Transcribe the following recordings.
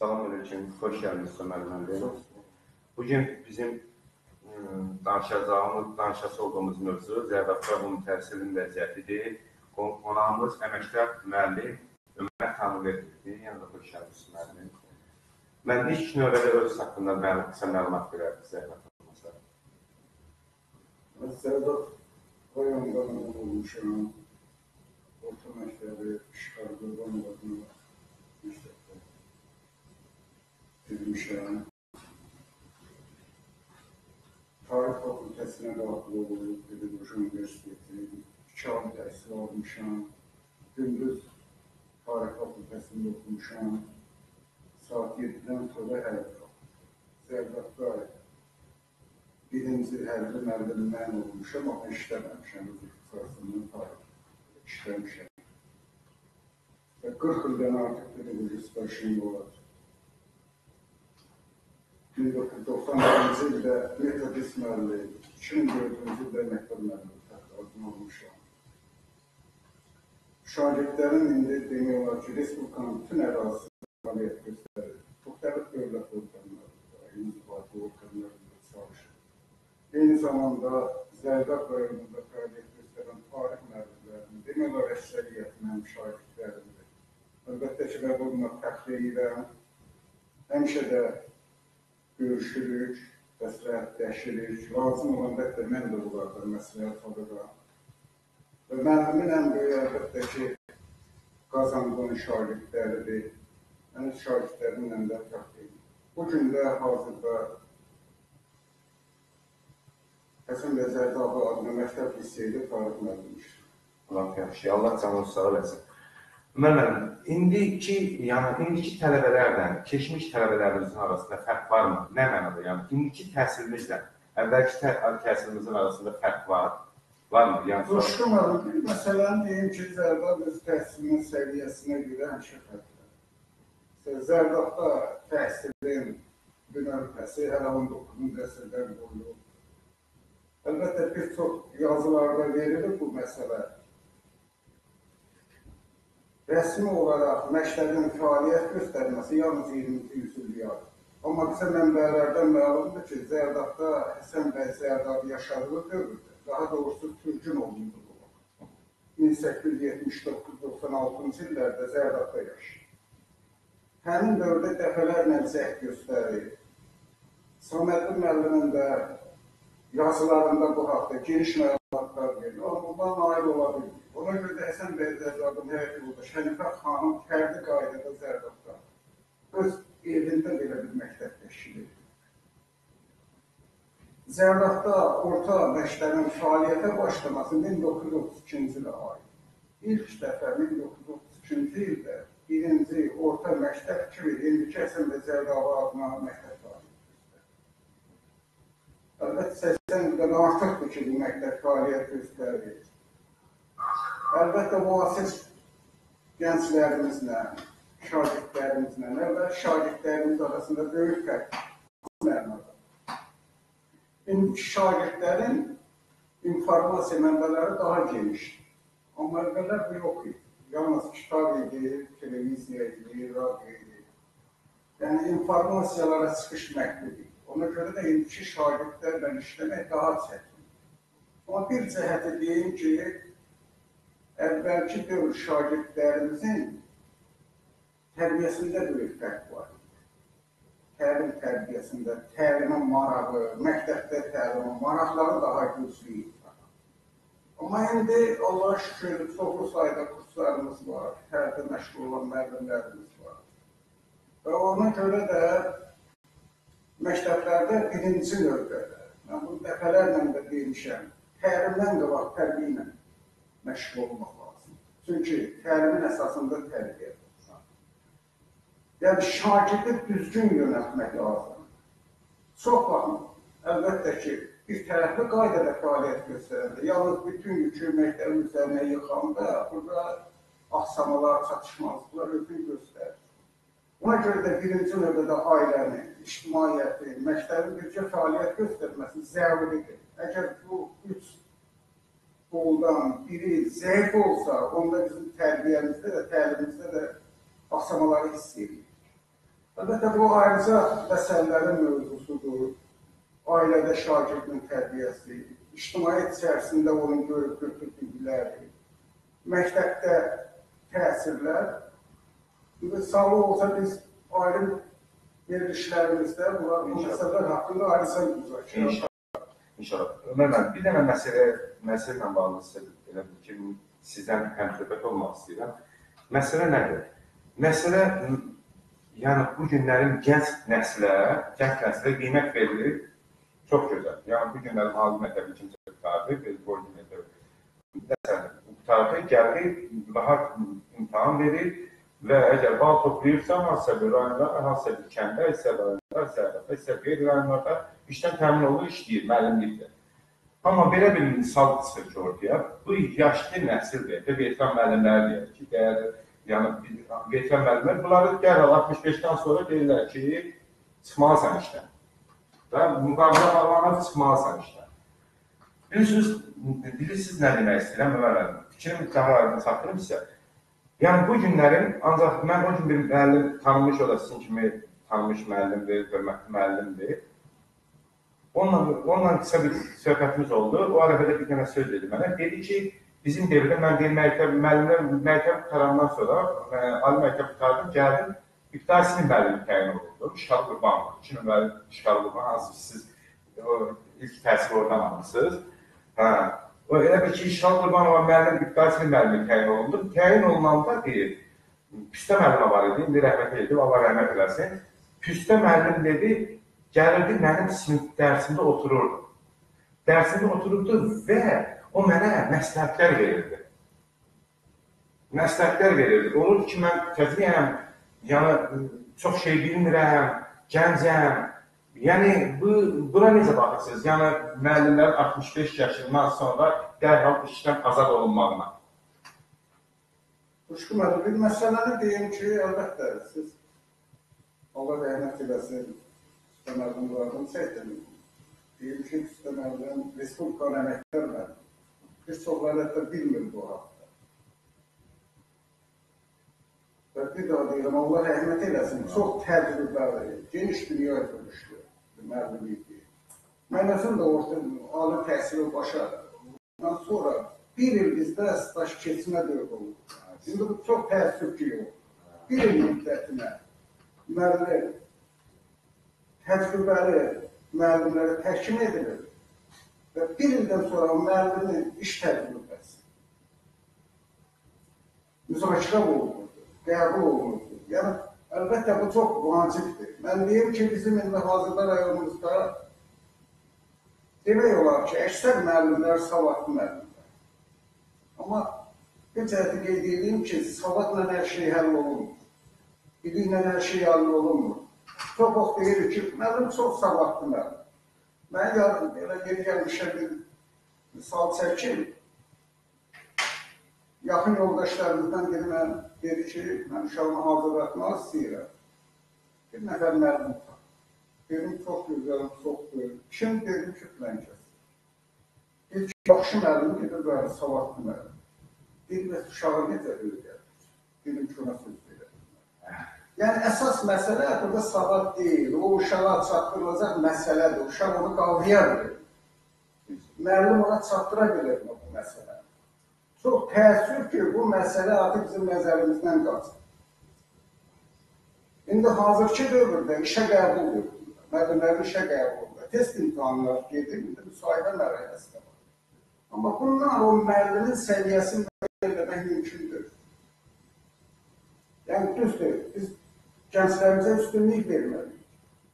Salam aleyküm, xoş gəldiniz Ömər müəllim. Bugün bizim danışacağımız, danışası olduğumuz mövzu Zərdablar Ümumi Təhsilin vəziyyətidir. Qon- Qonağımız əməkdar müəllim Ömər Tanrıverdidir. Yəni da xoş gəldiniz müəllim. Mən ilk növbədə öz haqqında məl qısa məlumat verərdim Zərdablarımıza. Sərdar rayonundan olmuşam. Orta məktəbi işğaldan adına məktəbdə girmişəm. Tarix fakültəsinə daxil olub, Pedagojik Universiteti, iki ay təhsil almışam. Gündüz tarix fakültəsində oxumuşam. Saat 7-dən sonra hərbi. Zərdabda birinci hərbi müəllim mən olmuşam, amma işləməmişəm. Öz ixtisasımdan tarix işləmişəm. Və 40 ildən artıq pedaqoji stajım var. 1991-ci ildə metodist müəllim, 2004-cü ildə məktəb müəllimi təqaüdünü olmuşam. Şagirdlərin indi demək olar ki, Respublikanın bütün ərazisində fəaliyyət göstərir. Müxtəlif dövlət orqanlarında, inzibati orqanlarında çalışır. Eyni zamanda Zərdab rayonunda fəaliyyət göstərən tarix müəllimlərinin demək olar əksəriyyəti mənim şagirdlərimdir. Əlbəttə ki, mən bununla fəxr edirəm. Həmişə də görüşürük, məsləhətləşirik. Lazım olanda da mən də bunlardan məsləhət alıram. Və müəllimin ən böyük əlbəttə ki, qazandığım şagirdləridir. Mən şagirdlərimlə də fəxr edirəm. Bu gün də hazırda Həsən bəy Zərdabi adına məktəb liseydə tarix müəllimiyəm. Allah yaxşı, Allah canını sağ eləsin. Ömər müəllim, indiki, yəni indiki tələbələrlə keçmiş tələbələrimizin arasında fərq varmı? Nə mənada? Yəni indiki təhsilimizlə əvvəlki tə təhsilimizin arasında fərq var. Varmı? Yəni müəllim, bir məsələni deyim ki, Zərdab öz təhsilinin səviyyəsinə görə həmişə fərqlənir. Zərdabda təhsilin bünövrəsi hələ 19-cu əsrdən qoyulub. Əlbəttə bir çox yazılarda verilir bu məsələ. Rəsmi olaraq məktəbin fəaliyyət göstərməsi yalnız 20-ci yüzilliyə aid. Amma bizə mənbələrdən məlumdur ki, Zərdabda Həsən bəy Zərdab yaşadığı dövrdə, daha doğrusu Türkün olundu bu. 1879-96-cı illərdə Zərdabda yaşayır. Həmin dövrdə dəfələrlə zəhd göstərir. Saməddin müəllimin də yazılarında bu haqda geniş məlumatlar verir. Amma bundan nail ola bilmir. Ona görə də Həsən bəy Zərdabın həyat yoldaşı Hənifə xanım fərdi qaydada Zərdabda öz evində belə bir məktəb təşkil edir. Zərdabda orta məktəbin fəaliyyətə başlaması 1932-ci ilə aid. İlk dəfə 1932-ci ildə birinci orta məktəb kimi indiki Həsən bəy Zərdabi adına məktəb fəaliyyət göstərir. Əlbəttə 80 ildən artıqdır ki, bu məktəb fəaliyyət göstərir. Əlbəttə müasir gənclərimizlə, şagirdlərimizlə, əlbəttə şagirdlərimiz arasında böyük fərq mənada. İndiki şagirdlərin informasiya mənbələri daha genişdir. Amma əvvəllər bu yox idi. Yalnız kitab idi, televiziya idi, radio idi. Yəni informasiyalara çıxış məhdud idi. Ona görə də indiki şagirdlərlə işləmək daha çətin. Amma bir cəhəti deyim ki, əvvəlki dövr şagirdlərimizin tərbiyəsində böyük fərq var. Təlim tərbiyəsində, təlimə marağı, məktəbdə təlimə maraqları daha güclü idi. Amma indi Allah şükür çoxlu sayda kurslarımız var, hərdə məşğul olan müəllimlərimiz var. Və ona görə də məktəblərdə birinci növbədə, mən bunu dəfələrlə də demişəm, təlimdən qabaq tərbiyə məşğul olmaq lazımdır. Çünki təlimin əsasında tərbiyə. Yəni şagirdi düzgün yönəltmək lazımdır. Çox vaxt əlbəttə ki, bir tərəfli qaydada fəaliyyət göstərəndə, yalnız bütün yükü məktəbin üzərinə yıxanda, burada axsamalar, çatışmazlıqlar özünü göstərir. Ona görə də birinci növbədə ailənin, ictimaiyyətin, məktəbin bircə fəaliyyət göstərməsi zəruridir. Əgər bu üç qoldan biri zəif olsa, onda bizim tərbiyəmizdə də, təlimimizdə də axsamaları hiss edirik. Əlbəttə bu ayrıca məsələlərin mövzusudur. Ailədə şagirdin tərbiyəsi, ictimaiyyət içərisində onun görüb götürdükləri, məktəbdə təsirlər. Sağlı olsa biz ayrı verilişlərimizdə bu məsələlər haqqında ayrıca müzakirə İnşallah. Ömər müəllim, bir dənə məsələ, məsələ ilə bağlı sizə elə bil ki, sizdən həmsöhbət olmaq istəyirəm. Məsələ nədir? Məsələ yəni bu günlərin gənc nəslə, gənc nəslə qiymət verilir. Çox gözəl. Yəni bu günlərin ali məktəbi ikinci qurtardı, bir boyun məktəbi. Məsələn, qurtardı, gəldi, rahat imtahan verir və əgər bal toplayırsa, hansısa bir rayonda, hansısa bir kəndə, isə rayonda, sərhəddə, isə qeyri rayonlarda işdən təmin olunur, işləyir, müəllimlikdir. Amma belə bir misal çıxır ki, ortaya, bu yaşlı nəsildir, və veteran müəllimlər deyir ki, dəyərli, yəni veteran müəllimlər, bunları dərhal 65-dən sonra deyirlər ki, çıxmalısan işdən. Və müqavilə bağlanıb çıxmalısan işdən. Bilirsiniz, bilirsiniz nə demək istəyirəm, Ömər müəllim? Fikrim cəmaatını çatdırım sizə. Yəni bu günlərin ancaq mən o gün bir müəllim tanınmış o da sizin kimi tanınmış müəllimdir, hörmətli müəllimdir. Onunla, onunla qısa bir söhbətimiz oldu. O arada bir dənə söz dedi mənə. Dedi ki, bizim devrdə mən deyim məktəb müəllimlər məktəb qutarandan sonra ə, ali məktəb qutardım, gəldim. İbtidai sinif müəllimi təyin olundu. İşğal Qurbanov. İki nömrəli İşğal Qurbanov hansı siz o ilk təhsili oradan almısınız. Hə. O elə bir ki, İşğal Qurbanova müəllim İbtidai sinif müəllimi təyin olundu. Təyin olunanda deyir, Püstə müəllimə var idi, indi rəhmət edildi, Allah rəhmət eləsin. Püstə müəllim dedi, gəlirdi mənim sinif dərsimdə otururdu. Dərsimdə otururdu və o mənə məsləhətlər verirdi. Məsləhətlər verirdi. Olur ki, mən təzriyəm, yəni çox şey bilmirəm, gəncəm. Yəni bu buna necə baxırsınız? Yəni müəllimlərin 65 yaşından sonra dərhal işdən azad olunmağına. Quşkumadı. Bir məsələni deyim ki, əlbəttə siz Allah rəhmət eləsin, deyim ki, üstəməldən Respublikan əməklər mən. Bir çoxları hətta bilmir bu haqda. Və bir daha deyirəm, Allah rəhmət eləsin, çox təcrübəli, geniş dünya görüşlü müəllimlikdir. Mən özüm də orta ali təhsili başa. Ondan sonra bir il bizdə staj keçmə dövrü oldu. Şimdi bu çox təəssüf ki, yox. Bir il müddətinə müəllim təcrübəli müəllimlərə təhkim edilir və bir ildən sonra müəllimin iş təcrübəsi müzakirə olunur, qəbul olunur. Yəni, əlbəttə bu çox vacibdir. Mən deyim ki, bizim indi hazırda rayonumuzda demək olar ki, əksər müəllimlər savadlı müəllimlər. Amma Bir cəhəti qeyd edeyim ki, savadla hər şey həll olunmur. Biliklə hər şey həll olunmur. Vaxt deyirik ki, müəllim çox savadlı müəllim. Mən yarın belə geri gəlmişəm bir misal çəkim. Yaxın yoldaşlarımızdan biri mən dedi ki, mən uşağımı hazırlatmaq istəyirəm. Bir nəfər müəllim var. Dedim, çox gözəl, çox böyük. Kim dedim ki, filan kəs. İlk yaxşı müəllim gedir, böyle savadlı müəllim. Və uşağı necə öyrədir? Dedim ki, ona söz. Yəni, əsas məsələ burada savad deyil, o uşağa çatdırılacaq məsələdir. Uşaq onu qavraya bilir. Müəllim ona çatdıra bilir bu məsələ. Çox təəssüf ki, bu məsələ artıq bizim nəzərimizdən qaçır. İndi hazırki dövrdə işə qəbul edilir. Müəllimlərin işə qəbulunda. Test imtahanlar gedir, indi müsahibə mərhələsi də var. Amma bundan o müəllimin səviyyəsini eləmək mümkündür. Yəni, düzdür, biz gənclərimizə üstünlük verməliyik.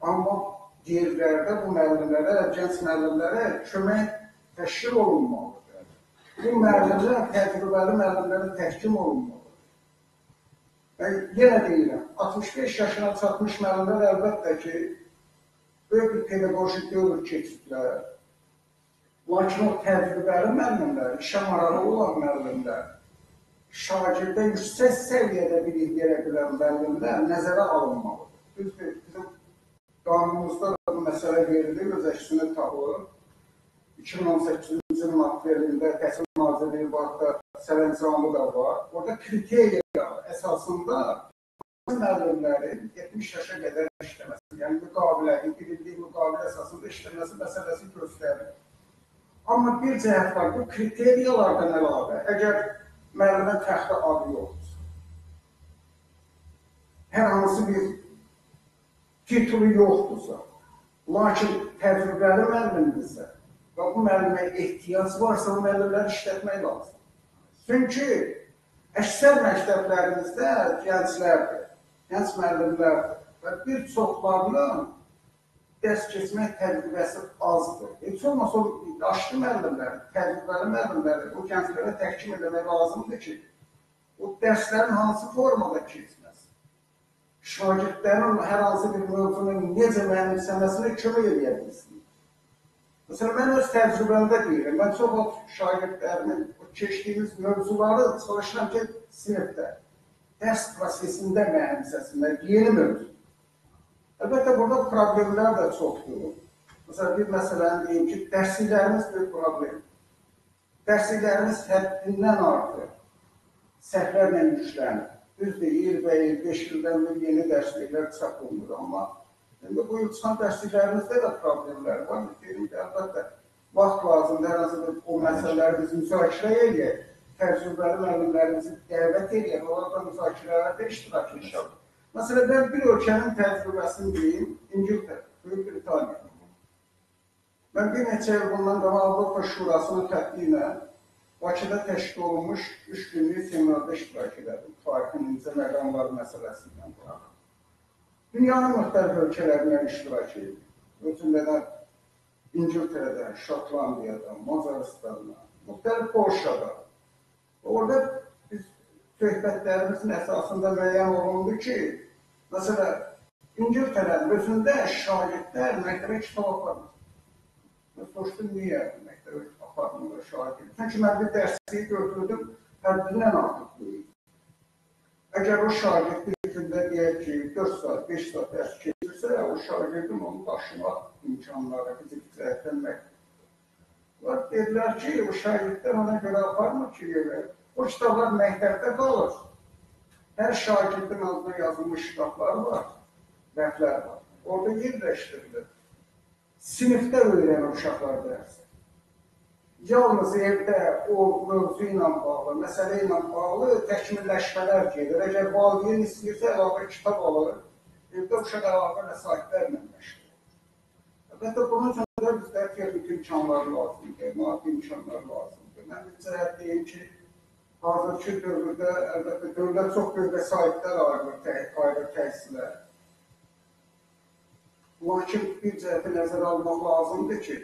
Amma yerlərdə bu müəllimlərə, gənc müəllimlərə kömək təşkil olunmalıdır. Bu müəllimlər təcrübəli müəllimlərə təhkim olunmalıdır. Və yenə deyirəm, 65 yaşına çatmış müəllimlər əlbəttə ki, böyük bir pedagojik dövr keçiblər. Lakin o təcrübəli müəllimlər, işə marağı olan müəllimlər, şagirdə yüksək səviyyədə bilik verə bilən müəllimlər nəzərə alınmalıdır. Düzdür, bizim qanunumuzda da bu məsələ verilir, öz əksini tapılır. 2018-ci ilin aprelində Təhsil Nazirliyi vaxtda sərəncamı da var. Orada kriteriya əsasında müəllimləri 70 yaşa qədər işləməsi, yəni müqavilə, bildiyi müqavilə əsasında işləməsi məsələsi göstərir. Amma bir cəhət var, bu kriteriyalardan əlavə, əgər müəllimin təxti adı yoxdursa, hər hansı bir titulu yoxdursa, lakin təcrübəli müəllimdirsə və bu müəllimə ehtiyac varsa, o müəllimləri işlətmək lazımdır. Çünki əksər məktəblərimizdə gənclərdir, gənc müəllimlərdir və bir çoxlarının dərs keçmək təcrübəsi azdır. Heç olmasa yaşlı müəllimlər, təcrübəli müəllimlər bu gənclərə təhkim etmək lazımdır ki, o dərslərin hansı formada keçməsi, şagirdlərin hər hansı bir mövzunun necə mənimsəməsinə kömək edə bilsin. Məsələn, mən öz təcrübəmdə deyirəm, mən çox vaxt şagirdlərimin keçdiyimiz mövzuları çalışıram ki, sinifdə, dərs prosesində mənimsəsinlər, yeni mövzu. Əlbəttə, burada problemlər də çoxdur. Məsələn, bir məsələni deyim ki, dərsliklərimiz bir problem. Dərsliklərimiz həddindən artıq səhvlərlə yüklənir. Düzdür, il və il, 5 ildən bir yeni dərsliklər çap olunur, amma indi bu il çıxan dərsliklərimizdə də problemlər var. Deyim ki, əlbəttə, vaxt lazımdır, hər hansı bir o məsələləri biz müzakirə edək, təcrübəli müəllimlərimizi dəvət edək, onlarla müzakirələrdə iştirak edək. Məsələn, mən bir ölkənin təcrübəsini deyim, İngiltərə, Böyük Britaniya. Mən bir neçə il bundan qabaq Avropa Şurasının xətti ilə Bakıda təşkil olunmuş üç günlük seminarda iştirak edirdim. Tarixin incə məqamları məsələsi ilə bağlı. Dünyanın müxtəlif ölkələrindən iştirak edirdim. Ötündən İngiltərədə, Şotlandiyada, Macaristanda, müxtəlif Polşada. Orada biz söhbətlərimizin əsasında müəyyən olundu ki, məsələn, İngiltərənin özündə şagirdlər məktəbə kitab aparmır. Mən soruşdum, niyə məktəbə aparmırlar şagird? Çünki mən bir dərsliyi götürdüm, həddindən artıq böyük. Əgər o şagird bir gündə deyək ki, 4 saat, 5 saat dərs keçirsə, o şagirdim onu daşımaq imkanları, fizik cəhətdən məktəb. Onlar dedilər ki, o şagirdlər ona görə aparmır ki. O kitablar məktəbdə qalır. Hər şagirdin adına yazılmış kitablar var, rəhbər var. Orada yerləşdirilir. Sinifdə öyrənir uşaqlar dərsi. Yalnız evdə o mövzu ilə bağlı, məsələ ilə bağlı təkmilləşmələr gedir. Əgər valideyn istəyirsə, əlavə kitab alır, evdə uşaq əlavə vəsaitlərlə məşğul. Əlbəttə, bunun üçün də bizdə texnik imkanlar lazımdır, maddi imkanlar lazımdır. Mən bir cəhət deyim ki, hazırki dövrdə əlbəttə dövlət çox böyük vəsaitlər ayırır, ayrı təhsilə. Lakin bir cəhəti nəzərə almaq lazımdır ki,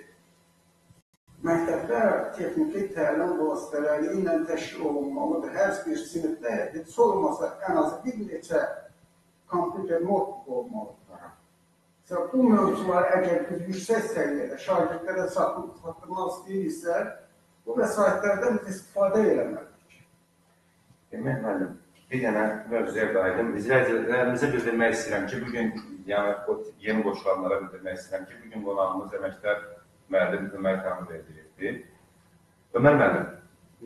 məktəblər texniki təlim vasitələri ilə təşkil olunmalıdır. Hər bir sinifdə heç olmasa ən azı bir neçə kompüter notebook olmalıdır. Məsələn, bu mövzular əgər biz yüksək səviyyədə şagirdlərə çatdırmaq istəyiriksə, bu vəsaitlərdən istifadə eləməliyik. Demək müəllim, bir dənə mövzuya qayıdım. İzləyicilərimizə bildirmək istəyirəm ki, bu gün yəni yeni qoşulanlara bildirmək istəyirəm ki, bu gün qonağımız əməkdar müəllim Ömər edilibdir. Ömər müəllim,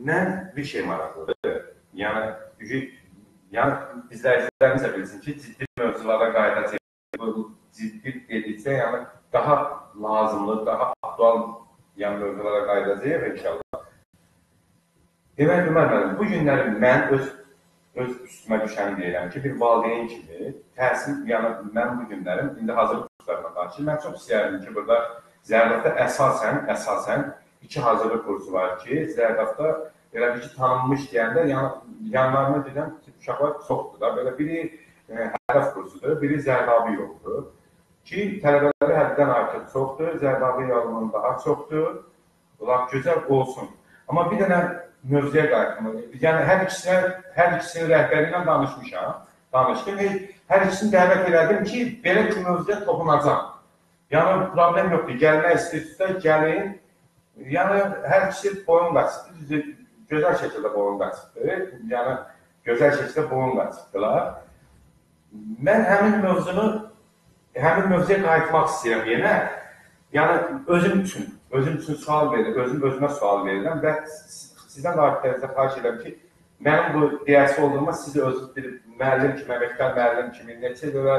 mən bir şey maraqlıdır. Yəni, yəni izləyicilərimiz də bilsin ki, ciddi mövzulara qayıdacaq. Bu ciddi dedikcə, yəni daha lazımlı, daha aktual yəni mövzulara qayıdacağıq inşallah. Demək Ömər müəllim, bu günləri mən öz öz üstümə düşəni deyirəm ki, bir valideyn kimi təhsil, yəni mən bu günlərim indi hazırlıq kurslarına daxil, mən çox istəyərdim ki, burada Zərdafda əsasən, əsasən iki hazırlıq kursu var ki, Zərdafda belə bir ki, tanınmış deyəndə yan, yanlarına gedən uşaqlar çoxdur da. Belə biri e, hədəf kursudur, biri Zərdabi yoldur. Ki, tələbələri həddən artıq çoxdur, Zərdabi yolunun daha çoxdur. Bunlar gözəl olsun. Amma bir dənə mövzuya qayıtmalıyıq. Yəni hər ikisinə, hər ikisinin rəhbəri ilə danışmışam. Danışdım. Hər ikisini dəvət elədim ki, belə bir mövzuya toxunacam. Yəni problem yoxdur. Gəlmək istəyirsə gəlin. Yəni hər ikisi boyun qaçıbdır. Gözəl şəkildə boyun qaçıbdır. Yəni gözəl şəkildə boyun qaçıbdılar. Mən həmin mövzunu həmin mövzuya qayıtmaq istəyirəm yenə. Yəni özüm üçün, özüm üçün sual verir, özüm özümə sual verirəm və sizdən də arkadaşlar xahiş edirəm ki, Mənim bu deyəsi olduğuma siz öz bir müəllim kimi, əməkdar müəllim kimi neçə dəfə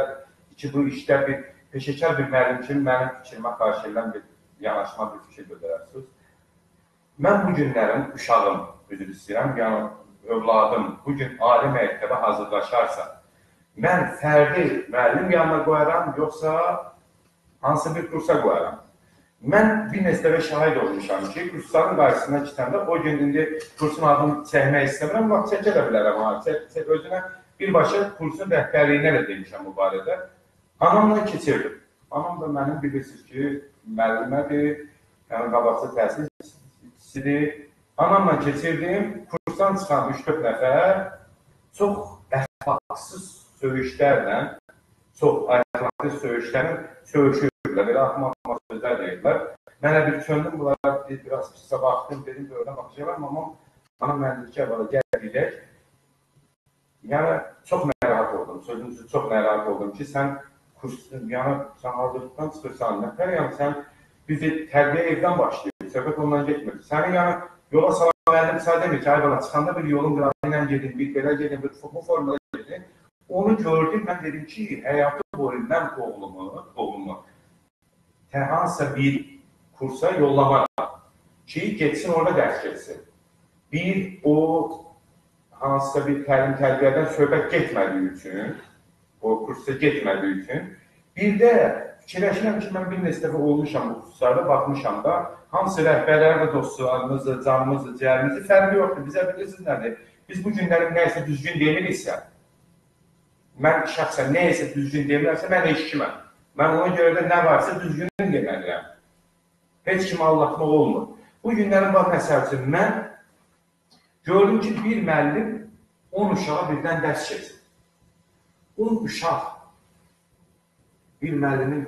ki, bu işdə bir peşəkar bir müəllim kimi mənim fikrimə qarşı edilən bir yanaşma, bir fikir bildirərsiniz. Mən bu günlərin uşağım, üzr istəyirəm, yəni övladım bu gün ali məktəbə hazırlaşarsa, mən fərdi müəllim yanına qoyaram, yoxsa hansı bir kursa qoyaram? Mən bir neçə dəfə şahid olmuşam ki, kursların qarşısına çıxanda o gün indi kursun adını çəkmək istəmirəm, vaxt çəkə də bilərəm ha. Çək, çək, özünə birbaşa kursun rəhbərliyinə də demişəm bu barədə. Anamla keçirdim. Anam da mənim bilirsiniz ki, müəllimədir, yəni qabaqca təhsil ikisidir. Anamla keçirdim, kursdan çıxan 3-4 nəfər çox əxlaqsız söyüşlərlə, çox əxlaqsız söyüşlərin söyüşü deyirlər, elə axmaq sözlər deyirlər. Mənə bir çöndüm, bunlara bir, biraz pisə baxdım, dedim, böyle baxacaqlar, amma ana mən dedim ki, əvvəla gəl gedək. Yəni, çox narahat oldum, sözünüzü çox narahat oldum ki, sən kurs, yəni, sən hazırlıqdan çıxırsan, nətər, yəni, sən bizi tərbiyə evdən başlayır, söhbət ondan getmir. Səni, yəni, yola salan müəllim sən demir ki, əvvəla çıxanda bir yolun qırağına ilə gedin, bir belə gedin, bir bu formada gedin. Onu gördüm, mən dedim ki, həyatı boyu mən oğlumu, oğlumu hansısa bir kursa yollamaq ki, getsin orada dərs getsin. Bir, o hansısa bir təlim tərbiyədən söhbət getmədiyi üçün, o kursa getmədiyi üçün, bir də fikirləşirəm ki, mən bir neçə dəfə olmuşam bu kurslarda, baxmışam da, hamısı rəhbərlər və dostlarımızı, canımızı, cəyərimizi fərqi yoxdur. Bizə bilirsiniz nədir? Biz bu günlərin nəyəsə düzgün demiriksə, mən şəxsən nəyəsə düzgün demirəmsə, mən eşkiməm. Mən ona görə də nə varsa düzgün deməliyəm. Heç kimi allatmaq olmur. Bu günlərin bax məsəl üçün mən gördüm ki, bir müəllim 10 uşağa birdən dərs keçir. 10 uşaq bir müəllimin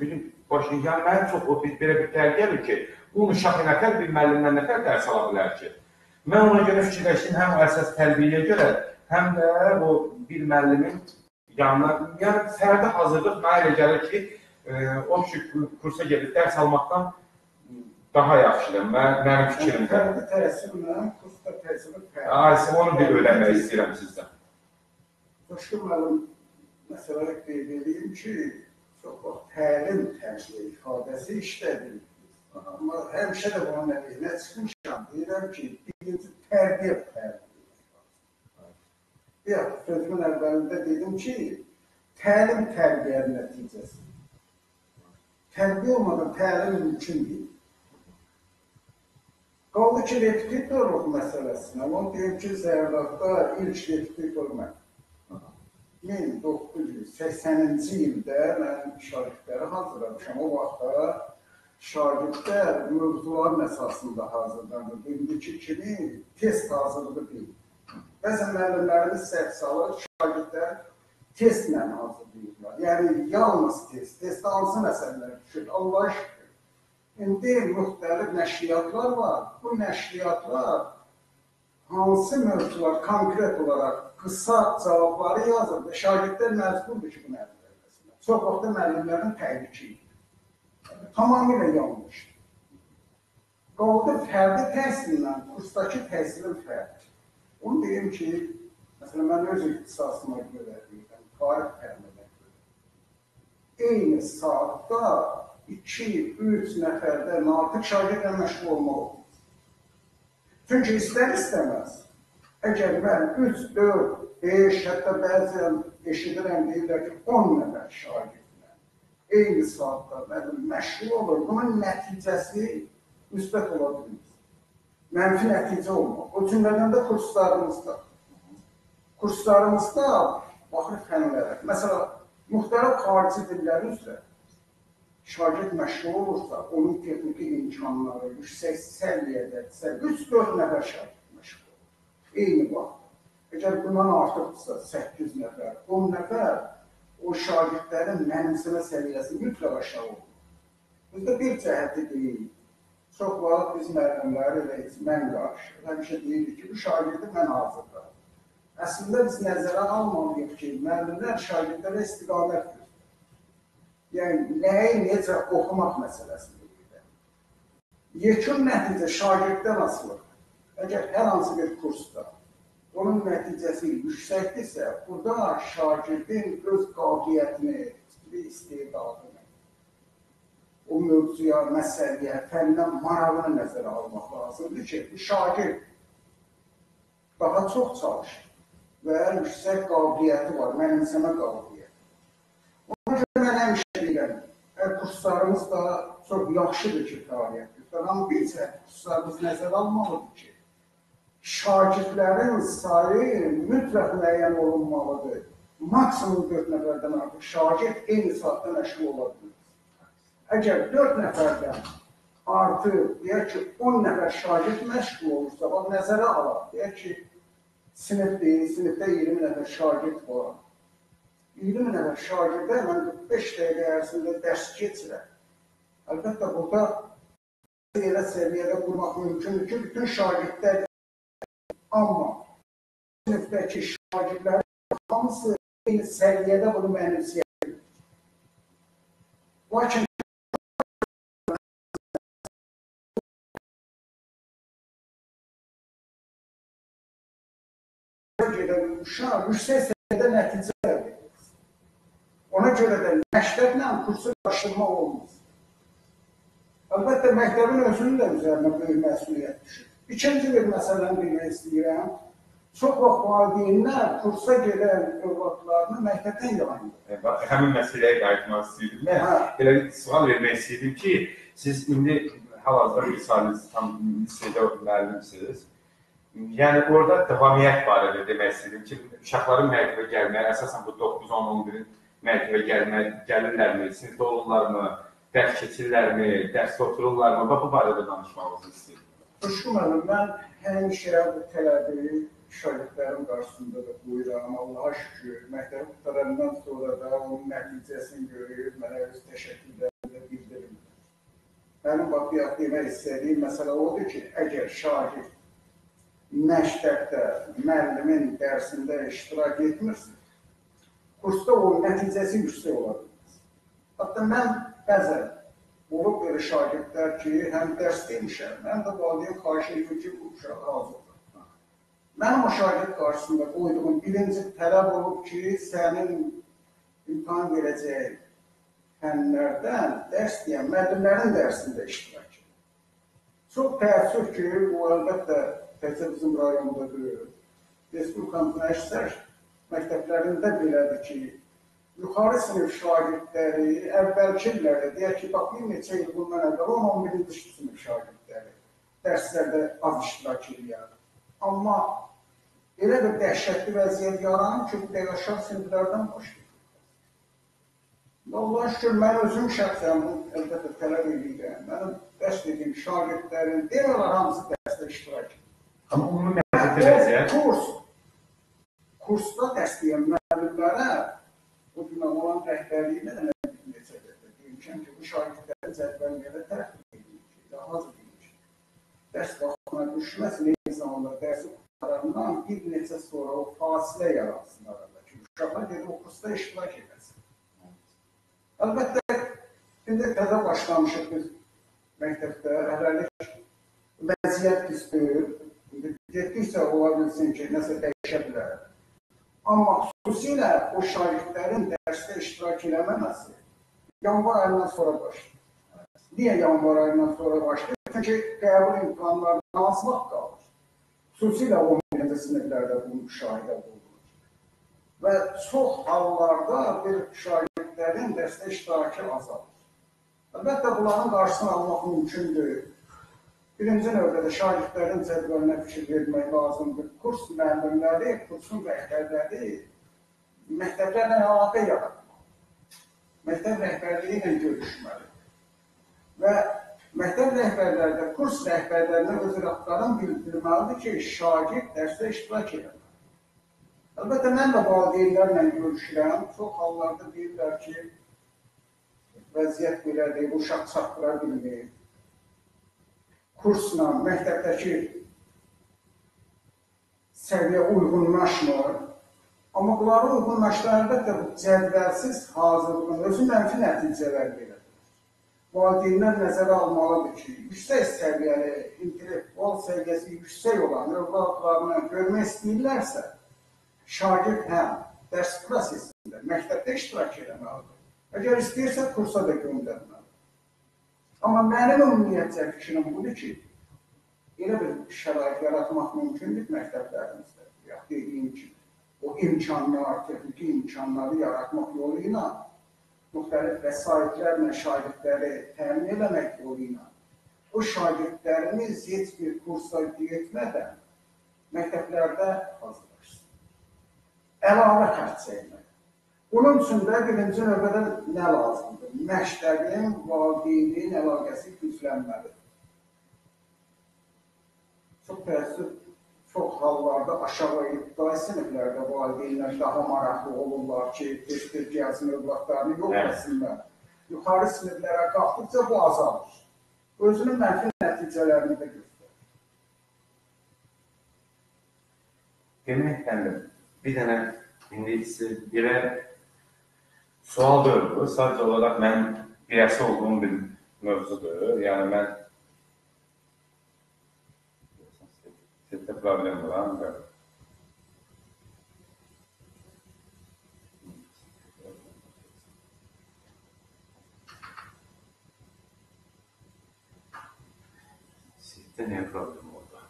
bilim başını yəni mənim çox o bir belə bir təl gəlir ki, 10 uşaq nətər bir müəllimdən nətər dərs ala bilər ki? Mən ona görə fikirləşdim, həm əsas tərbiyəyə görə, həm də o bir müəllimin yanına, yəni fərdi hazırlıq mənə elə gəlir ki, e, o kursa gedib dərs almaqdan daha yaxşıdır. Mən, mənim fikrimdə. Təhsillə kursda təhsili fərqli. Aysim, onu bir öyrənmək istəyirəm sizdən. Başqa müəllim məsələ qeyd edeyim ki, çox vaxt təlim təmsil ifadəsi işlədir. Amma həmişə də bunun əleyhinə çıxmışam. Deyirəm ki, birinci tərbiyə fərqli. Yox, sözümün əvvəlində dedim ki, təlim tərbiyənin nəticəsi. Tərbiyə olmadan təlim mümkün deyil. Qaldı ki, repetitorluq məsələsinə, onu deyim ki, Zərdatda ilk repetitor mən. 1980-ci ildə mən şagirdləri hazırlamışam. O vaxtda şagirdlər mövzuların əsasında hazırlanırdı. İndiki kimi test hazırlığı deyil. Bəzən müəllimlərimiz səhv salır, şagirdlər testlə hazırlayırlar. Yəni, yalnız test, testdə hansı məsələlər düşür? Allah şükür. İndi müxtəlif nəşriyyatlar var. Bu nəşriyyatlar hansı mövzular konkret olaraq qısa cavabları yazır və şagirdlər məcburdur ki, bunu əldə etsinlər. Çox vaxt müəllimlərin təhliki yəni, tamamilə yanlışdır. Qaldı fərdi təhsillə kursdakı təhsilin fərqi. Onu deyim ki, məsələn, mən öz ixtisasıma görə deyirəm, tarix təliminə görə. Eyni saatda 2-3 nəfərdən artıq şagirdlə məşğul olmaq. Çünki istər istəməz, əgər mən 3, 4, 5, hətta bəzən eşidirəm, deyirlər ki, 10 nəfər şagirdlə eyni saatda mənim məşğul olur, bunun nəticəsi müsbət ola bilmir mənfi nəticə olmaq. O cümlədən də kurslarımızda. Kurslarımızda baxır fənlərə. Məsələn, müxtəlif xarici dillər üzrə şagird məşğul olursa, onun texniki imkanları yüksək səviyyədədirsə, 3-4 nəfər şagird məşğul olur. Eyni vaxt. Əgər bundan artıqdırsa 8 nəfər, 10 nəfər o şagirdlərin mənimsəmə səviyyəsi mütləq aşağı olur. Bizdə bir cəhəti deyil. Çox vaxt biz müəllimləri və mən qarşı həmişə deyirik ki, bu şagirdi mən hazırlayıram. Əslində biz nəzərə almalıyıq ki, müəllimlər şagirdlərə istiqamət verir. Yəni, nəyi necə oxumaq məsələsidir. Yekun nəticə şagirddən asılıdır. Əgər hər hansı bir kursda onun nəticəsi yüksəkdirsə, burada şagirdin öz qabiliyyətini, istedadını, o mövzuya, məsələyə, fəndən marağını nəzərə almaq lazımdır ki, bu şagird daha çox çalışır və yüksək qabiliyyəti var, mənimsəmə qabiliyyəti. Ona görə mən həmişə deyirəm, kurslarımız da çox yaxşıdır ki, fəaliyyət göstərir. Amma bir isə kurslarımız nəzərə almalıdır ki, şagirdlərin sayı mütləq müəyyən olunmalıdır. Maksimum 4 nəfərdən artıq şagird eyni saatda məşğul ola bilir. Əgər 4 nəfərdən artı, deyək ki, 10 nəfər şagird məşğul olursa, bax, nəzərə alaq, deyək ki, sinif deyil, sinifdə 20 nəfər şagird var. 20 nəfər şagirdə mən 5 dəqiqə ərzində dərs keçirəm. Əlbəttə, burada elə səviyyədə qurmaq mümkündür ki, bütün şagirdlər amma sinifdəki şagirdlərin hamısı eyni səviyyədə bunu mənimsəyir. Lakin uşaq yüksək səviyyədə nəticə əldə edir. Ona görə də məktəblə kursu qarışdırmaq olmaz. Əlbəttə, məktəbin özünün də üzərinə böyük məsuliyyət düşür. İkinci bir məsələni bilmək istəyirəm. Çox vaxt valideynlər kursa gedən övladlarını məktəbdən yayındır. E, həmin məsələyə qayıtmaq istəyirdim. Mən Hə. belə bir sual vermək istəyirdim ki, siz indi hal-hazırda bir sahəniz tam lisedə müəllimsiniz. Yəni orada davamiyyət barədə demək istəyirdim ki, uşaqların məktəbə gəlməyə, əsasən bu 9, 10, 11-in məktəbə gəlməyə gəlirlərmi, sinifdə olurlarmı, dərs keçirlərmi, dərsdə otururlarmı? Bax bu barədə danışmağınızı istəyirdim. Xoşum müəllim, mən həmişə bu tələbi şagirdlərin qarşısında da buyuram. Allaha şükür, məktəbi qutarandan sonra da onun nəticəsini görüb mənə öz təşəkkürlərimi də bildirim. Mənim bax demək istədiyim məsələ odur ki, əgər şagird məktəbdə müəllimin dərsində iştirak etmirsə, kursda o nəticəsi yüksək ola bilməz. Hətta mən bəzən olub belə şagirdlər ki, həm dərs demişəm, mən də valideyn xahiş edirəm ki, bu uşağı hazır. Mənim o şagird qarşısında qoyduğum birinci tələb olub ki, sənin imtahan verəcəyi fənlərdən dərs deyən müəllimlərin dərsində iştirak edir. Çox təəssüf ki, bu əlbəttə təkcə bizim rayonda deyil, Respublikanın əksər məktəblərində belədir ki, yuxarı sinif şagirdləri əvvəlki illərdə, deyək ki, bax, bir neçə il bundan əvvəl 10-11-ci sinif şagirdləri dərslərdə az iştirak edir. Amma elə bir dəhşətli vəziyyət yaranır ki, bu aşağı siniflərdən başlayır. Allah şükür, mən özüm şəxsən bu əlbəttə tələb edirəm. Mənim dərs dediyim şagirdlərin demək olar hamısı dərsdə iştirak edir. Amma ümumi vəziyyət Kurs, kursda deyən müəllimlərə bu gün olan rəhbərliyinə də mən bir neçə dəfə demişəm ki, bu şagirdlərin cədvəllərə tərəf edin ki, daha hazır demiş. Dərs vaxtına düşməsin, eyni zamanda dərsi qutarandan bir neçə sonra o fasilə yaratsın arada ki, uşaqlar gedib o kursda iştirak edəsin. Əlbəttə, indi təzə başlamışıq biz məktəbdə, hələlik vəziyyət pis deyil. Getdikcə ola bilsin ki, nəsə dəyişə bilər. Amma xüsusilə o şagirdlərin dərsdə iştirak eləməməsi yanvar ayından sonra başlayır. Niyə yanvar ayından sonra başlayır? Çünki qəbul imtahanlarına az vaxt qalır. Xüsusilə 11-ci siniflərdə bu müşahidə olunur. Və çox hallarda bir şagirdlərin dərsdə iştirakı azalır. Əlbəttə, bunların qarşısını almaq mümkündür. Birinci növbədə şagirdlərin cədvəlinə fikir vermək lazımdır. Kurs müəllimləri, kursun rəhbərləri məktəblərlə əlaqə yaratmalı. Məktəb rəhbərliyi ilə görüşməli. Və məktəb rəhbərləri də kurs rəhbərlərinə öz rəftarın bildirməlidir ki, şagird dərsdə iştirak edəməli. Əlbəttə, mən də valideynlərlə görüşürəm. Çox hallarda deyirlər ki, vəziyyət belədir, uşaq çatdıra bilmir kursla məktəbdəki səviyyə uyğunlaşmır. Amma bunları uyğunlaşdıran əlbəttə cədvəlsiz hazırlığın özü mənfi nəticələr verir. valideynlər nəzərə almalıdır ki, yüksək səviyyəli, intellektual səviyyəsi yüksək olan övladlarını görmək istəyirlərsə, şagird həm dərs prosesində, məktəbdə iştirak etməlidir. Əgər istəyirsə, kursa da göndərməlidir. Amma mənim ümumiyyətcə fikrim budur ki, elə bir şərait yaratmaq mümkündür məktəblərimizdə. Ya dediyim kimi, o imkanlar, texniki imkanları yaratmaq yolu ilə müxtəlif vəsaitlərlə şagirdləri təmin eləmək yolu ilə o şagirdlərimiz heç bir kursa getmədən məktəblərdə hazırlaşsın. Əlavə xərc çəkmək. Bunun üçün də birinci növbədə nə lazımdır? Məktəbin, valideynin əlaqəsi güclənməlidir. Çox təəssüf, çox hallarda aşağı ibtidai siniflərdə valideynlər daha maraqlı olurlar ki, tez-tez gəlsin övladlarını yox etsinlər. Yuxarı siniflərə qalxdıqca bu azalır. Özünün mənfi nəticələrini də göstərir. Demək bir dənə indi siz belə sual deyil bu. Sadəcə olaraq mən birəsi olduğum bir mövzudur. Yəni mən Sizdə problem var mı? Sizdə nə problem oldu?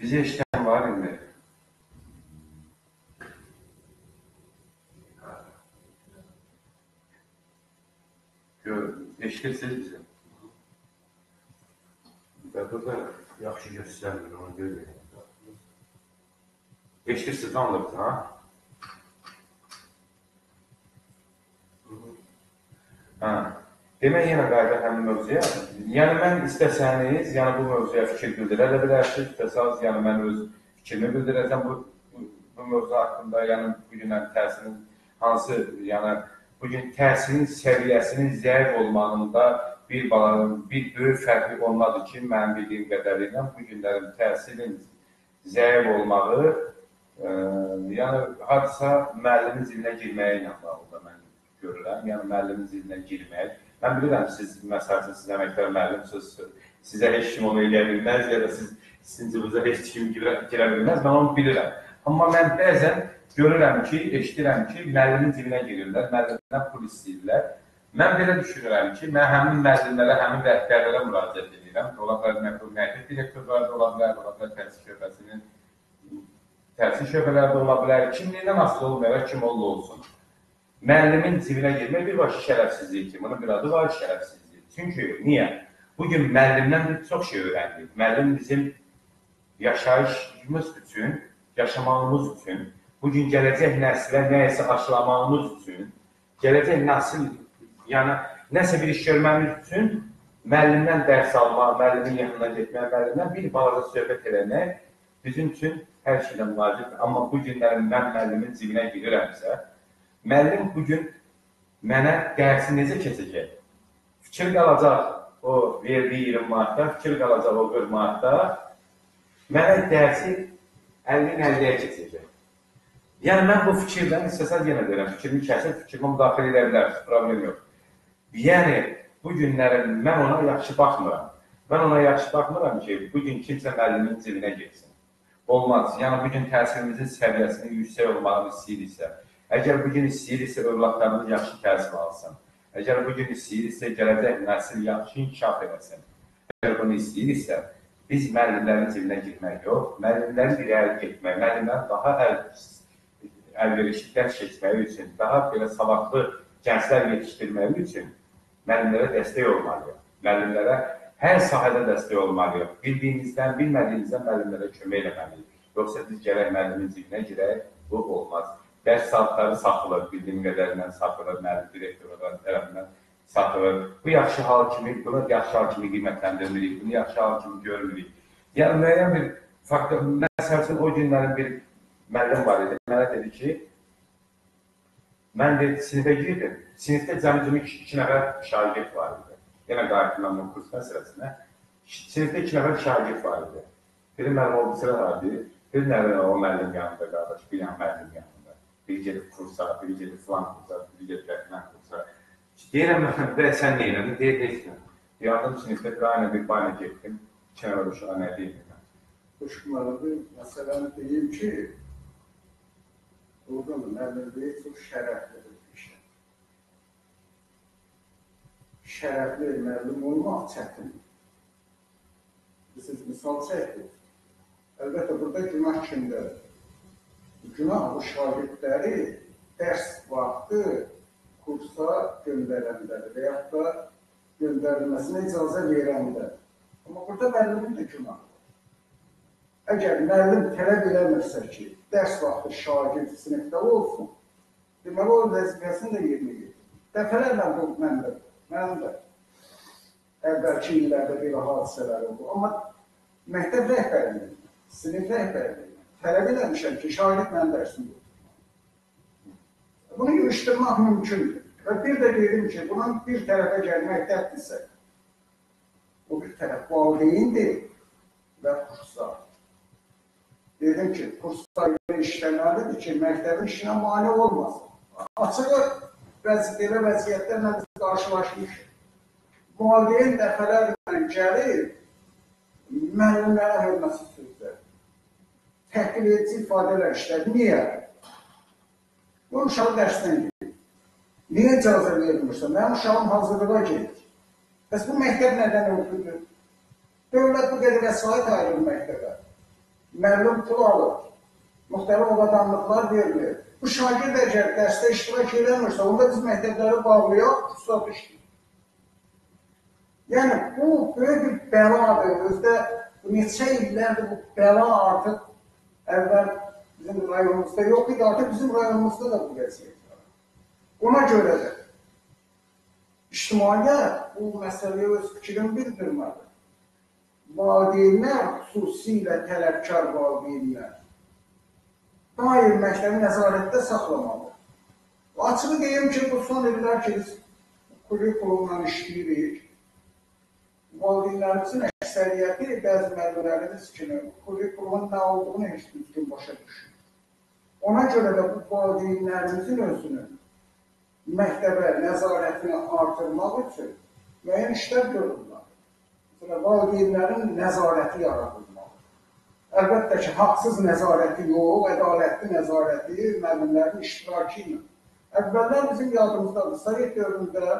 Bizi eşiten var indi. Gör, eşitirsiniz bizi. Və burada yaxşı göstərmir, ona görə. Eşitirsiniz anladınız ha? Hə. Demək yenə qayıdaq həmin mövzuya. Yəni mən istəsəniz, yəni bu mövzuya fikir bildirə də bilərsiniz. İstəsəniz, yəni mən öz fikrimi bildirəcəm bu, bu, bu mövzu haqqında, yəni bu günün təsirinin hansı, yəni bu gün təsirin səviyyəsinin zəif olmağında bir balanın bir böyük fərqi ondadır ki, mənim bildiyim qədərilə bu günlərin təsirin zəif olmağı, e, yəni hadisə müəllimin zilinə girməyə ilə bağlıdır mən görürəm. Yəni müəllimin zilinə girmək. Mən bilirəm siz məsəl üçün siz əməkdar müəllimsiniz, sizə heç kim onu eləyə bilməz ya da siz sizin cibinizə heç kim girə, girə bilməz. Mən onu bilirəm. Amma mən bəzən görürəm ki, eşidirəm ki, müəllimin cibinə girirlər, müəllimdən pul istəyirlər. Mən belə düşünürəm ki, mən həmin müəllimlərə, həmin rəhbərlərə müraciət edirəm. Ola bilər məktub nəqliyyat direktorları da ola bilər, ola bilər təhsil şöbəsinin təhsil şöbələri də ola bilər. Kimliyindən asılı olmayaraq kim oldu olsun. Müəllimin cibinə girmək birbaşa şərəfsizlik kimi. Bunun bir adı var şərəfsizlik. Çünki niyə? Bugün müəllimdən biz çox şey öyrəndik. Müəllim bizim yaşayışımız üçün, yaşamağımız üçün, bugün gələcək nəslə nəyisə aşılamağımız üçün, gələcək nəsil, yəni nəsə bir iş görməmiz üçün müəllimdən dərs almaq, müəllimin yanına getmək, müəllimdən bir balaca söhbət eləmək bizim üçün hər şeydən vacibdir. Amma bu günlərin mən müəllimin cibinə girirəmsə, müəllim bu gün mənə dərsi necə keçəcək? Fikir qalacaq o verdiyi 20 manatda, fikir qalacaq o 40 manatda, mənə dərsi 50-nin 50-yə keçəcək. Yəni mən bu fikirdən istəsəz yenə deyirəm, fikrimi kəsib, fikrimə müdaxilə edə bilərsiniz, problem yox. Yəni bu günlərin mən ona yaxşı baxmıram. Mən ona yaxşı baxmıram ki, bu gün kimsə müəllimin cibinə getsin. Olmaz. Yəni bu gün təhsilimizin səviyyəsinin yüksək olmağını istəyiriksə, əgər bu gün istəyiriksə övladlarımız yaxşı təhsil alsın, əgər bu gün istəyiriksə gələcək nəsil yaxşı inkişaf eləsin, əgər bunu istəyiriksə, biz müəllimlərin cibinə girmək yox, müəllimlərin irəli getmək, müəllimlərin daha əl, əlverişli dərs keçməyi üçün, daha belə savadlı gənclər yetişdirməyi üçün müəllimlərə dəstək olmalıyıq. Müəllimlərə hər sahədə dəstək olmalıyıq. Bildiyimizdən, bilmədiyimizdən müəllimlərə kömək eləməliyik. Yoxsa biz gərək müəllimin cibinə girək, bu olmaz. Dərs saatları satılır, bildiyim qədərindən satılır, müəllim direktorlar tərəfindən satılır. Bu yaxşı hal kimi, bunu yaxşı hal kimi qiymətləndirmirik, bunu yaxşı hal kimi görmürük. Yəni müəyyən bir faktor, məsəl üçün o günlərin bir müəllim var idi. Mənə dedi ki, mən dedi sinifə girdim. Sinifdə cəmi-cəmi iki, iki nəfər şagird var idi. Yenə mən bu kurs məsələsinə. Sinifdə iki nəfər şagird var idi. Biri müəllim olmuşsa vardı, bir nəfər o müəllim yanında qardaş, bir yan müəllim yanında. Gedib kursa, gedib filan kursa, gedib filan kursa. Deyirəm mən, bəs sən nə elədin? Deyir, deyirsən. Yardım sinifdə bir aynı bir bayana getdim. Kənar uşağa nə deyim? Quşmalıdır, məsələni deyim ki, orada müəllimliyi çox şərəflidir şey. Şərəfli müəllim olmaq çətindir. Siz misal çəkdiniz. Əlbəttə, burada günah kimdədir? Günah bu şagirdləri dərs vaxtı kursa göndərəndədir və yaxud da göndərilməsinə icazə verəndə. Amma burada müəllimin də günahı. Əgər müəllim tələb eləmirsə ki, dərs vaxtı şagird sinifdə olsun, deməli o vəzifəsini də yerinə yetirir. Dəfələrlə bu məndə, mənim də əvvəlki illərdə belə hadisələr oldu. Amma məktəb rəhbərliyi, sinif rəhbərliyi tələb eləmişəm ki, mənim dərsimi yoxdur. Bunu yığışdırmaq mümkündür. Və bir də dedim ki, bunun bir tərəfə gəlmək dəbdirsə, o bir tərəf valideyndir və kurslar. Dedim ki, kurslar belə işləməlidir ki, məktəbin işinə mane olmasın. Açığı vəzi belə vəziyyətlərlə biz qarşılaşmışıq. Valideyn dəfələrlə gəlir, müəllimlərə hörmətsiz sözlər. Təhqil edici ifadələr işlədir. Niyə? Bu uşaq dərsdən gedir. Niyə icazə verilmirsə? Mənim uşağım hazırlığa gedir. Bəs bu məktəb nədən ötürdür? Dövlət bu qədər vəsait ayırır məktəbə. Müəllim pul alır. Müxtəlif avadanlıqlar verilir. Bu şagird əgər dərsdə iştirak eləmirsə, onda biz məktəbləri bağlayaq, kursat işləyir. Yəni, bu böyük bir bəladır. Özdə neçə illərdir bu bəla artıq əvvəl bizim rayonumuzda yox idi, artıq bizim rayonumuzda da bu vəziyyət var. Ona görə də ictimaiyyət bu məsələyə öz fikrini bildirməli. Valideynlər, xüsusilə tələbkar valideynlər, daim məktəbi nəzarətdə saxlamalı. Açığı deyim ki, bu son illər ki, biz kurikulumla işləyirik, valideynlərimizin əksəriyyəti, bəzi müəllimlərimiz kimi kurikulumun nə olduğunu heç düzgün başa düşür. Ona görə də bu valideynlərimizin özünü məktəbə nəzarətini artırmaq üçün müəyyən işlər görürlər. Məsələn, valideynlərin nəzarəti yaradılmalı. Əlbəttə ki, haqsız nəzarəti yox, ədalətli nəzarəti müəllimlərin iştirakı ilə. Əvvəllər bizim yadımızdadır, Sovet dövründə,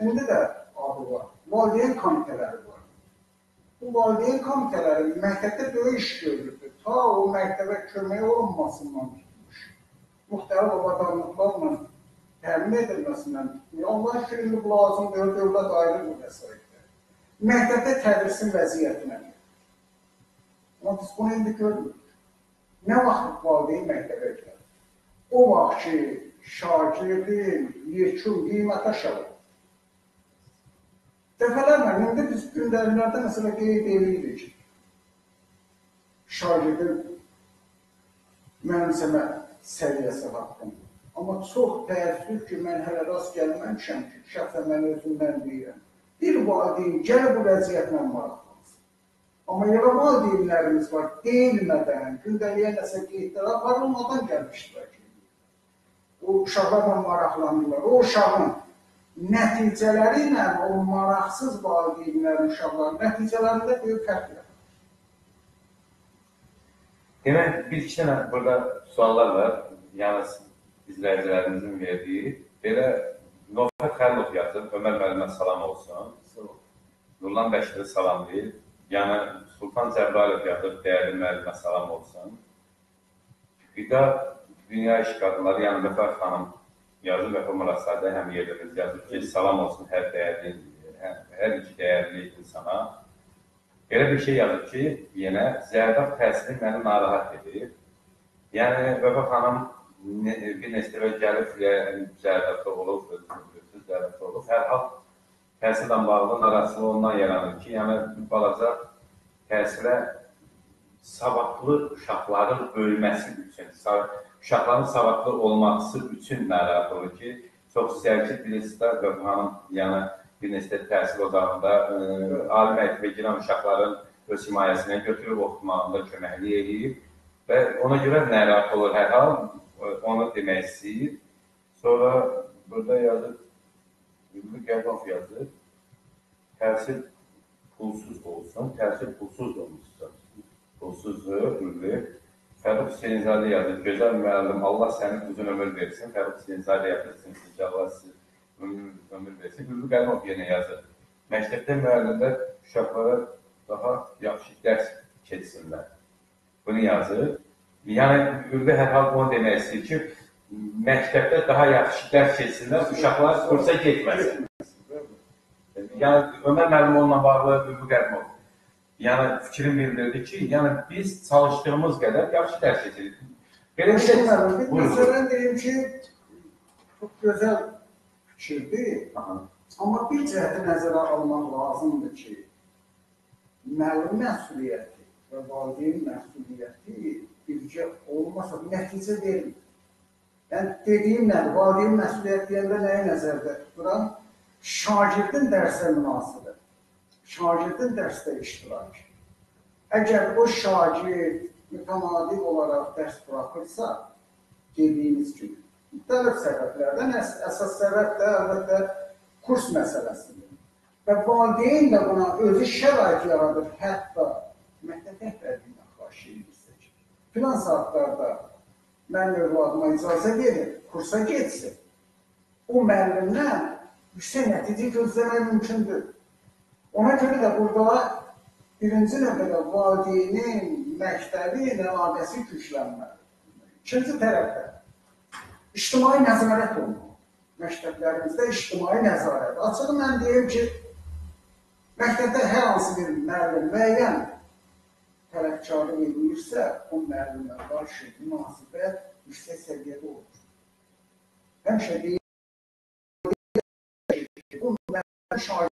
indi də adı var, valideyn komitələri var. Bu valideyn komitələri məktəbdə böyük iş görürdü. Ta o məktəbə kömək olunmasından tutmuş. Müxtəlif avadanlıqlarla təmin edilməsindən tutmuş. Şükür, indi bu lazımdır, dövlət ayrı bu vəsaitlər. Məktəbdə tədrisin vəziyyətinə. Amma biz bunu indi görmürük. Nə vaxt valideyn məktəbə gəlir? O vaxt ki, şagirdin yekun qiymət aşağı. Dəfələrlə, indi biz gündəliklərdə məsələ qeyd edirik. Şagirdin mənimsəmə səviyyəsi haqqında. Amma çox təəssüf ki, mən hələ rast gəlməmişəm ki, şəxsən mən özümdən deyirəm. Bir valideyn gəl bu vəziyyətlə maraqlansın. Amma yerə valideynlərimiz var, deyilmədən, gündəliyə nəsə qeydlər aparılmadan gəlmişlər ki, o uşaqlarla maraqlanırlar. O uşağın nəticələri ilə o maraqsız valideynlərin uşaqların nəticələrində böyük fərq yaranır. Demək, bir iki dənə burada suallar var. Yalnız izləyicilərimizin verdiyi. Belə Novxat Xəlilov yazıb, Ömər müəllimə salam olsun. Nurlan Bəşiri salamlayır. Yəni Sultan Cəbrayılov yazıb, dəyərli müəllimə salam olsun. Qida Dünya İş Qadınları, yəni Vəfa xanım yazıb və Muraszadə həm yerlərimiz yazıb ki, salam olsun hər dəyərli, hər, iki dəyərli insana. Belə bir şey yazıb ki, yenə zərdab təsiri məni narahat edir. Yəni Vəfa xanım bir neçə dəfə gəlib yəni, zərdabda olub, özünüz zərdabda olub. Hər hal təsirlə bağlı narahatçılıq ondan yaranır ki, yəni balaca təsirə savadlı uşaqların böyüməsi üçün, uşaqların savadlı olması üçün narahatlıdır ki, çox istəyir ki, Bilisdə və hanım, yəni neçə təhsil ocağında ə, ali məktəbə girən uşaqların öz himayəsinə götürüb oxumağında köməklik eləyir və ona görə narahat olur hər hal, onu demək istəyir. Sonra burada yazır, Ülvi Gəldov yazır, təhsil pulsuz olsun, təhsil pulsuz olmuşsa, pulsuzdur, ülvi. Fərruq Hüseynzadə yazır, gözəl müəllim, Allah sənin uzun ömür versin. Fərruq Hüseynzadə yazırsın, ki, Allah siz ömür, ömür versin. Ülvi Qəlmov yenə yazır. Məktəbdə müəllimlər uşaqlara daha yaxşı dərs keçsinlər. Bunu yazır. Yəni, Ülvi hər hal onu demək istəyir ki, məktəbdə daha yaxşı dərs keçsinlər, uşaqlar kursa getməsin. Yəni Ömər müəllim onunla bağlı Ülvi Qəlmov yəni fikrin bildirdi ki, yəni biz çalışdığımız qədər yaxşı dərs keçiririk. Belə bir şey Buyurun. məsələn deyim ki, çox gözəl fikirdir. Amma bir cəhəti nəzərə almaq lazımdır ki, müəllim məsuliyyəti və valideyn məsuliyyəti birgə olmasa nəticə vermir. Yəni dediyim nədir? Valideyn məsuliyyət deyəndə nəyi nəzərdə tuturam? Şagirdin dərsə münasibəti, şagirdin dərsdə iştirakı. Əgər o şagird mütəmadi olaraq dərs buraxırsa, dediyimiz kimi, müxtəlif səbəblərdən, əs əsas səbəb də əlbəttə kurs məsələsidir. Və valideyn də buna özü şərait yaradır, hətta məktəb rəhbərliyindən xahiş edirsə ki, filan saatlarda mən övladıma icazə verir, kursa getsin. O müəllimdən yüksək nəticə gözləmək mümkündür. Ona görə də burada birinci növbədə valideynin məktəbi əlaqəsi güclənməlidir. İkinci tərəfdə ictimai nəzarət olmalı. Məktəblərimizdə ictimai nəzarət. Açığı mən deyim ki, məktəbdə hər hansı bir müəllim müəyyən tərəfkarlıq edirsə, o müəllimə qarşı münasibət yüksək səviyyədə olur. Həmişə deyim ki, bu müəllim şagird